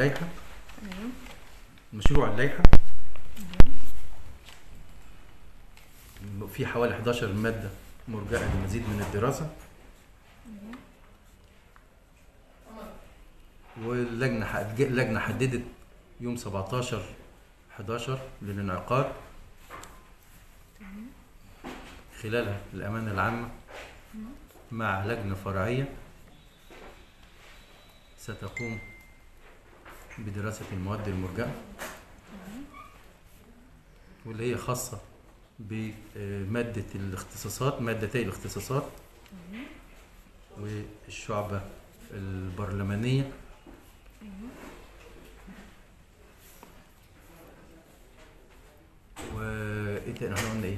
اللائحة. تمام مشروع اللائحة. في حوالي 11 مادة مرجئة لمزيد من الدراسة. واللجنة حد- اللجنة حددت يوم 17 11 للانعقاد. خلالها الأمانة العامة مع لجنة فرعية ستقوم بدراسة المواد المرجئة واللي هي خاصة بمادة الاختصاصات مادتي الاختصاصات والشعبة البرلمانية وايه تاني إحنا قلنا إيه؟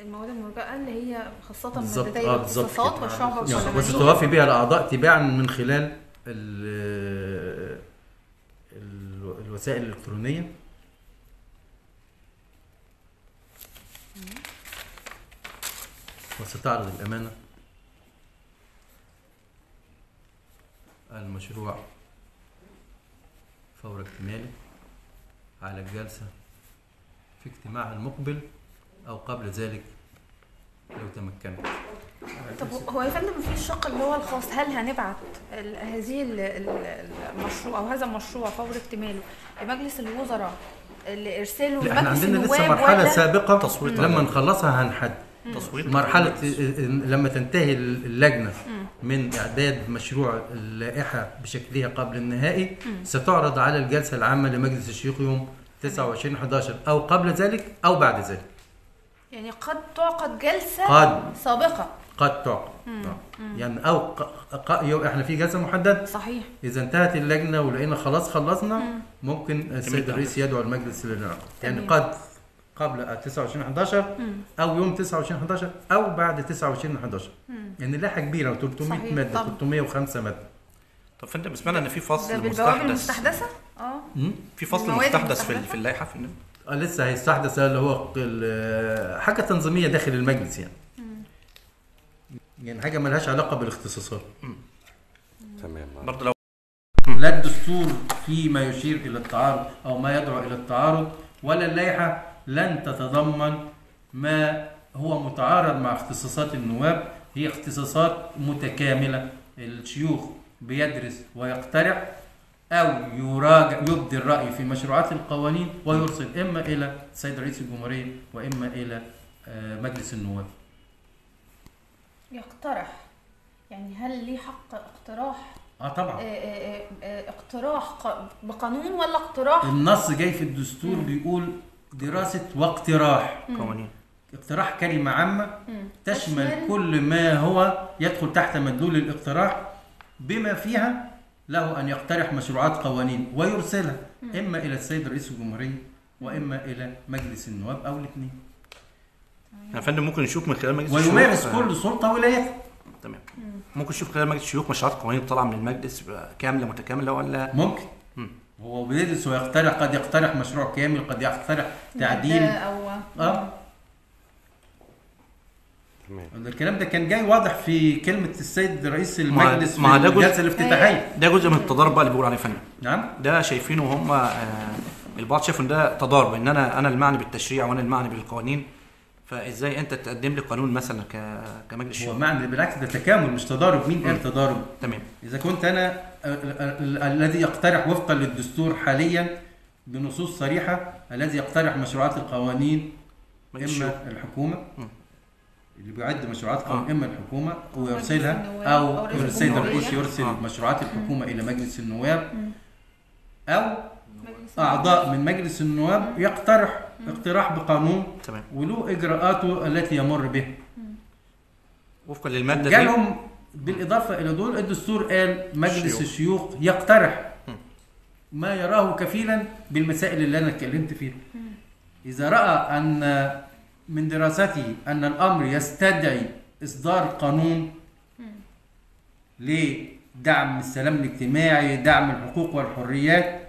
المواد المرجئة اللي هي خاصة بالظبط، مادتي آه، الاختصاصات كده. والشعب يعني البرلمانية وستوافي بها الأعضاء تباعا من خلال ال- ال- الوسائل الإلكترونية. وستعرض الأمانة المشروع فور اكتماله على الجلسة في اجتماعها المقبل أو قبل ذلك لو تمكنت. طب هو يا فندم في الشق اللي هو الخاص؟ هل هنبعت هذه ال- ال- المشروع أو هذا المشروع فور اكتماله لمجلس الوزراء لارساله لا إحنا عندنا لسه ولا سابقة. تصويت. لما نخلصها هنحدد. تصويت؟ مرحلة لما تنتهي اللجنة من إعداد مشروع اللائحة بشكلها قبل النهائي ستعرض على الجلسة العامة لمجلس الشيوخ يوم 29 11 أو قبل ذلك أو بعد ذلك. يعني قد تعقد جلسة قد. سابقة. قد تعقد. يعني أو ق... ق... يو- إحنا في جلسة محددة صحيح إذا انتهت اللجنة ولقينا خلاص خلصنا مم. ممكن السيد الرئيس يدعو المجلس للانعقاد يعني. قد قبل 29 11 مم. أو يوم 29 11 أو بعد 29 11 مم. يعني لائحه كبيره 300 صحيح، مادة طبعا. 305 مادة طب فأنت سمعنا إن في فصل مستحدث المستحدثة آه. في فصل مستحدث في؟ في اللائحة في النمو. آه، لسه هيستحدث اللي هو حاجة تنظيمية داخل المجلس يعني يعني حاجة ملهاش علاقة بالاختصاصات. تمام. برضه لو لا الدستور فيما يشير إلى التعارض أو ما يدعو إلى التعارض ولا اللائحة لن تتضمن ما هو متعارض مع اختصاصات النواب. هي اختصاصات متكاملة. الشيوخ بيدرس ويقترح أو يراجع يبدي الرأي في مشروعات القوانين ويرسل إما إلى السيد رئيس الجمهورية وإما إلى آه، مجلس النواب. يقترح. يعني هل ليه حق اقتراح؟ آه آه، طبعا آه، آه، اقتراح بقانون ولا اقتراح؟ النص جاي في الدستور بيقول دراسة واقتراح. قوانين. اقتراح كلمة عامة مم. تشمل تشمل- كل ما هو يدخل تحت مدلول الاقتراح بما فيها له أن يقترح مشروعات قوانين ويرسلها. إما إلى السيد رئيس الجمهورية وإما إلى مجلس النواب أو الاثنين. يا فندم ممكن نشوف من خلال مجلس ويمارس الشيوخ- كل سلطة ولايته تمام. ممكن نشوف خلال مجلس الشيوخ مشروعات قوانين طالعة من المجلس كاملة متكاملة ولا؟ ممكن. مم. هو بيدرس ويقترح قد يقترح مشروع كامل قد يقترح تعديل. أو آه. تمام. الكلام ده كان جاي واضح في كلمة السيد رئيس المجلس مع في ده جزء- الجلسة الافتتاحية. ده جزء من التضارب بقى اللي بيقول عليه يا فندم. نعم. ده شايفينه هم آه، البعض شايف إن ده تضارب إن أنا أنا المعني بالتشريع وأنا المعني بالقوانين. فإزاي أنت تقدم لي قانون مثلا ك- كمجلس هو الشيوخ معنى بالعكس ده تكامل مش تضارب مين قال تضارب تمام إذا كنت أنا ال- ال- الذي يقترح وفقا للدستور حاليا بنصوص صريحة الذي يقترح مشروعات القوانين الحكومة مم. اللي بيعد مشروعات قوانين آه. إما الحكومة ويرسلها أو رئيس السيد. الرئيس يرسل آه. مشروعات الحكومة إلى مجلس النواب. أو أعضاء من مجلس النواب يقترح اقتراح بقانون تمام. وله إجراءاته التي يمر بها وفقا للمادة دي. جالهم بالإضافة إلى دول الدستور قال مجلس الشيوخ. الشيوخ يقترح. ما يراه كفيلا بالمسائل اللي أنا اتكلمت فيها. إذا رأى أن من دراسته أن الأمر يستدعي إصدار قانون لدعم السلام الاجتماعي دعم الحقوق والحريات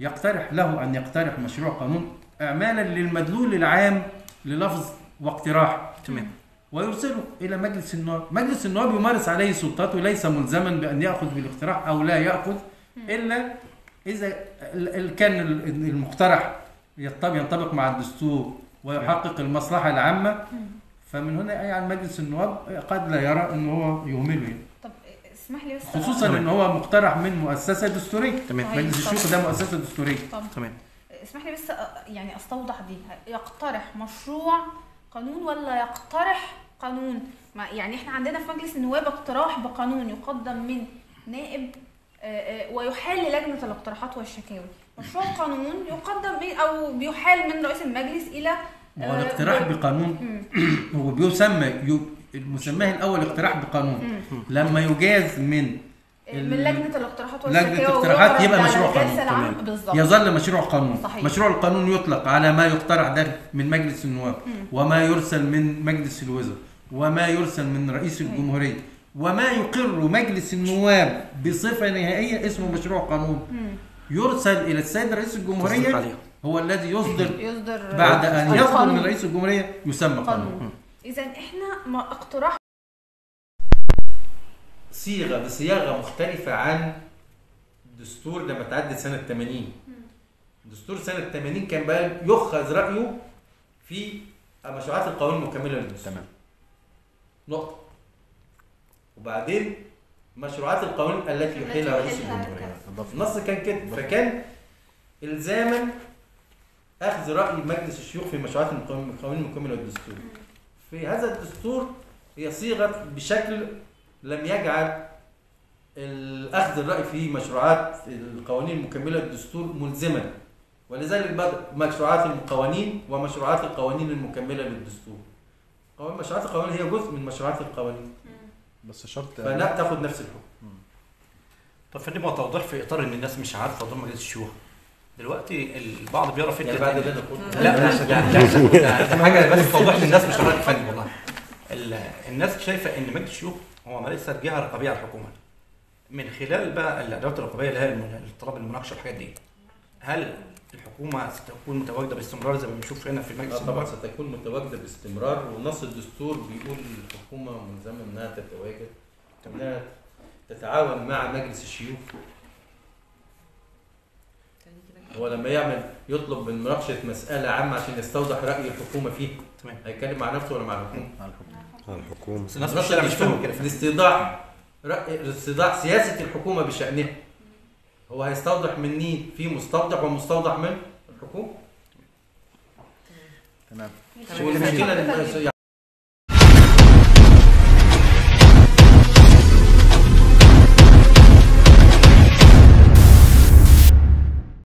يقترح له أن يقترح مشروع قانون إعمالا للمدلول العام للفظ واقتراح. تمام. ويرسله إلى مجلس النواب، مجلس النواب يمارس عليه سلطاته ليس ملزما بأن يأخذ بالاقتراح أو لا يأخذ إلا إذا ال- ال- كان ال- المقترح ينطبق مع الدستور ويحقق المصلحة العامة. فمن هنا يعني مجلس النواب قد لا يرى ان هو يهمله يعني. اسمح لي بس خصوصا إن هو مقترح من مؤسسة دستورية. تمام. صحيح. مجلس الشيوخ ده مؤسسة دستورية. تمام. اسمح لي بس يعني أستوضح دي. يقترح مشروع قانون ولا يقترح قانون؟ ما يعني إحنا عندنا في مجلس النواب اقتراح بقانون يقدم من نائب آه، آه، ويحال للجنة الاقتراحات والشكاوي. مشروع قانون يقدم من أو بيحال من رئيس المجلس إلى هو الاقتراح بقانون مم. هو بيسمى يو- مسماه الأول اقتراح بقانون. لما يجاز من من لجنة الاقتراحات لجنة والشكاوي الاقتراحات يبقى مشروع قانون. يظل مشروع قانون صحيح. مشروع القانون يطلق على ما يقترح ده من مجلس النواب مم. وما يرسل من مجلس الوزراء وما يرسل من رئيس الجمهورية وما يقر مجلس النواب بصفة نهائية اسمه مشروع قانون. يرسل إلى السيد رئيس عليها هو الذي يصدر يصدر بعد أن يصدر. من رئيس الجمهورية يسمى قانون قانون اذا إحنا ما اقتراح صيغة بصياغة مختلفة عن دستور لما تعدت سنة 80 دستور سنة 80 كان بقى يؤخذ رأيه في مشروعات القوانين المكملة للدستور تمام. نقطة. وبعدين مشروعات القوانين التي يحيلها رئيس الجمهورية. النص كان كده. فكان الزاما أخذ رأي مجلس الشيوخ في مشروعات القوانين القوانين المكملة للدستور. في هذا الدستور هي صيغة بشكل لم يجعل اخذ الرأي في مشروعات القوانين المكمله للدستور ملزما. ولذلك بدأ مشروعات القوانين ومشروعات القوانين المكملة للدستور. قوانين مشروعات القوانين هي جزء من مشروعات القوانين. بس شرط فلا تاخد نفس الحكم. طب فدي ما توضيح في إطار إن الناس مش عارفة دور مجلس الشيوخ دلوقتي البعض بيرى فكره يعني بعد اللي أنا قلته لا لا لا حاجة بس توضيح للناس مش راي فني والله. ال- الناس شايفة إن مجلس الشيوخ هو ليس جهة رقابية على الحكومة. من خلال بقى الأدوات الرقابية اللي هي الطلب المناقشة الحاجات دي هل الحكومة ستكون متواجدة باستمرار زي ما بنشوف هنا في مجلس آه طبعا؟ ستكون متواجدة باستمرار. ونص الدستور بيقول الحكومة ملزمة إنها تتواجد إنها تتعاون مع مجلس الشيوخ هو لما يعمل يطلب من مناقشه مسألة عامة عشان يستوضح رأي الحكومة فيها تمام. هيتكلم مع نفسه ولا مع الحكومة؟ على الحكومة. بس الناس نص مش مش فاهمة. كده فعلا. لاستيضاح رأي لاستيضاح سياسة الحكومة بشأنها. هو هيستوضح من مين؟ في مستوضح ومستوضح من الحكومة. تمام. والمشكلة إن-